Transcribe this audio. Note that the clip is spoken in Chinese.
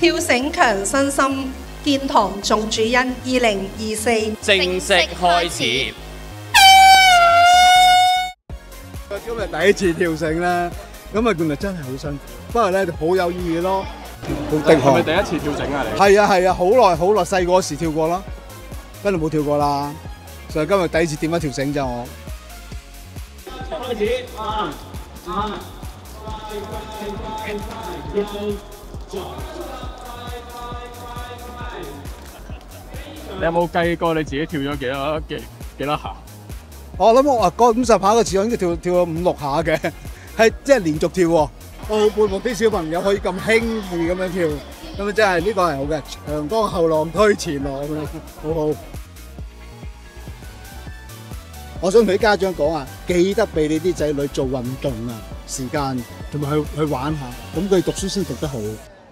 跳绳强身心，健堂重主因。二零二四正式开始。今日第一次跳绳啦，咁啊锻炼真系好辛苦，不过咧就好有意义咯。定系咪第一次跳绳啊？你系啊系啊，好耐好耐细个时跳过啦，跟住冇跳过啦，所以今日第一次点一条绳咋我。啊啊你有冇计过你自己跳咗几多几几多下？我谂我啊，嗰五十下嘅次数应该跳跳咗五六下嘅，系即系连续跳。我好佩服啲小朋友可以咁轻易咁样跳，咁啊真系呢个系好嘅，长江后浪推前浪咁好好。我想俾家长讲啊，记得俾你啲仔女做运动啊，时间同埋去去玩下，咁佢读书先读得好。